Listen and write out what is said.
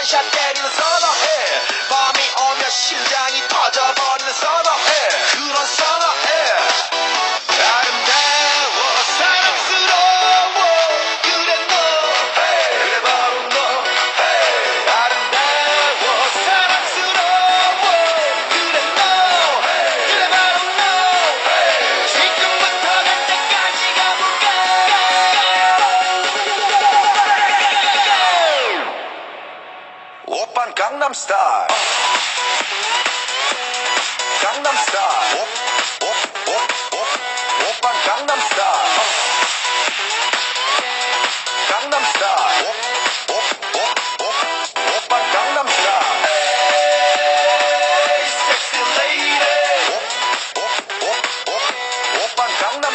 反射的なその絵バミオンが死んだ 오빤 강남 스타일 강남 스타일 오빤 강남 스타일 강남 스타일 오빤 강남 스타일 Hey sexy lady 오빤 강남